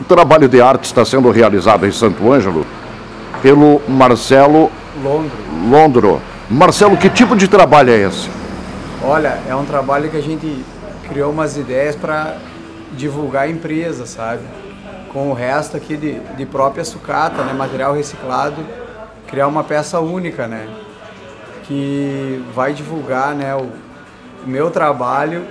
O trabalho de arte está sendo realizado em Santo Ângelo pelo Marcelo Londro. Londro. Marcelo, que tipo de trabalho é esse? Olha, é um trabalho que a gente criou umas ideias para divulgar a empresa, sabe? Com o resto aqui de, de própria sucata, né? material reciclado, criar uma peça única, né? Que vai divulgar né, o, o meu trabalho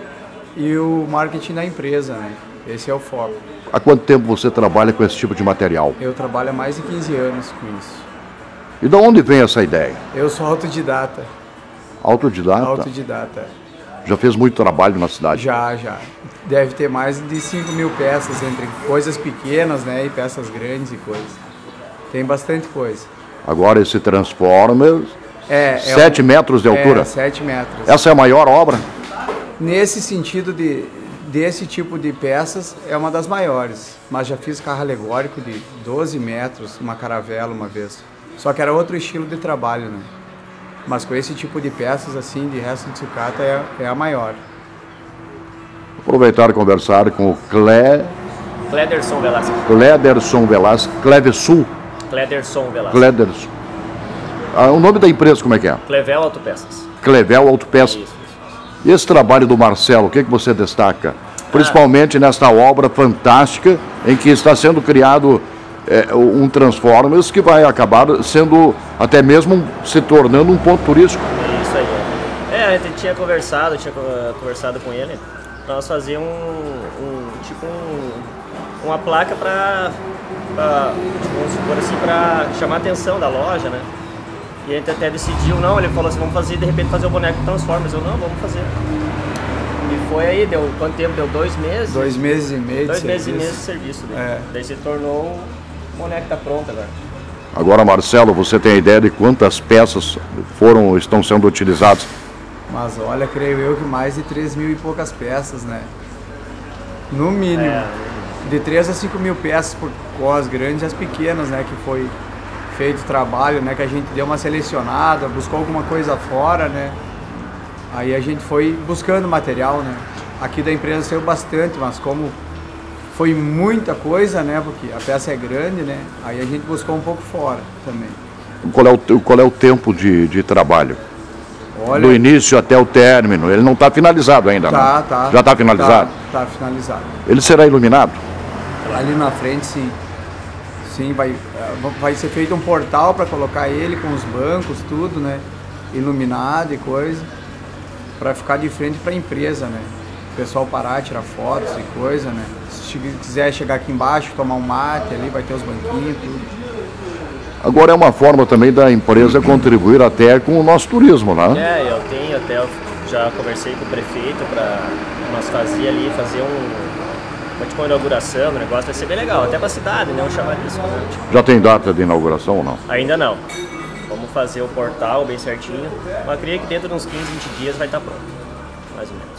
e o marketing da empresa, né? Esse é o foco. Há quanto tempo você trabalha com esse tipo de material? Eu trabalho há mais de 15 anos com isso. E de onde vem essa ideia? Eu sou autodidata. Autodidata? Autodidata. Já fez muito trabalho na cidade? Já, já. Deve ter mais de 5 mil peças, entre coisas pequenas né, e peças grandes e coisas. Tem bastante coisa. Agora esse Transformers, É, é 7 um- metros de altura? É, 7 metros. Essa é a maior obra? Nesse sentido de desse tipo de peças é uma das maiores, mas já fiz carro alegórico de 12 metros, uma caravela uma vez. Só que era outro estilo de trabalho, né? Mas com esse tipo de peças assim, de resto de sucata é, é a maior. Aproveitar e conversar com o Cle, Clederson Velasquez. Clederson Velasquez, Clevesul, Clederson Velasquez. Clederson. Ah, o nome da empresa como é que é? Clevel Autopeças. Clevel Autopeça. Isso, isso. E esse trabalho do Marcelo, o que, que você destaca? Principalmente nesta obra fantástica em que está sendo criado é, um Transformers que vai acabar sendo até mesmo se tornando um ponto turístico. Isso aí. É, É, a gente tinha conversado, tinha co- conversado com ele pra nós fazer um, um tipo um, uma placa pra tipo, vamos supor assim, pra chamar a atenção da loja, né? E a gente até decidiu, não, ele falou assim, vamos fazer, de repente fazer o boneco Transformers. Eu, não, vamos fazer. E foi aí, deu quanto tempo? Deu dois meses? Dois meses e meio Dois de meses e serviço. meio de serviço dele. É. Daí se tornou o boneco tá pronto agora. Agora, Marcelo, você tem ideia de quantas peças foram estão sendo utilizadas? Mas olha, creio eu que mais de 3 mil e poucas peças, né? No mínimo. É. De 3 a 5 mil peças, por, com as grandes e as pequenas, né? Que foi feito o trabalho, né? Que a gente deu uma selecionada, buscou alguma coisa fora, né? Aí a gente foi buscando material, né? Aqui da empresa saiu bastante, mas como foi muita coisa, né? Porque a peça é grande, né? Aí a gente buscou um pouco fora também. Qual é o, qual é o tempo de, de trabalho? Olha, Do início até o término. Ele não está finalizado ainda, Tá, não? tá. Já está finalizado? Tá, tá finalizado. Ele será iluminado? Ali na frente, sim. Sim, vai, vai ser feito um portal para colocar ele com os bancos, tudo, né? Iluminado e coisa. Para ficar de frente para a empresa, né? O pessoal parar, tirar fotos e coisa, né? Se quiser chegar aqui embaixo, tomar um mate ali, vai ter os banquinhos, tudo. Agora é uma forma também da empresa contribuir até com o nosso turismo, né? É, eu tenho até, eu já conversei com o prefeito para nós fazer ali, fazer um, uma, tipo uma inauguração, o negócio vai ser bem legal, até pra cidade, né, um chamariz. né, Já tem data de inauguração ou não? Ainda não. Vamos fazer o portal bem certinho, mas eu creio que dentro de uns 15, 20 dias vai estar pronto, mais ou menos.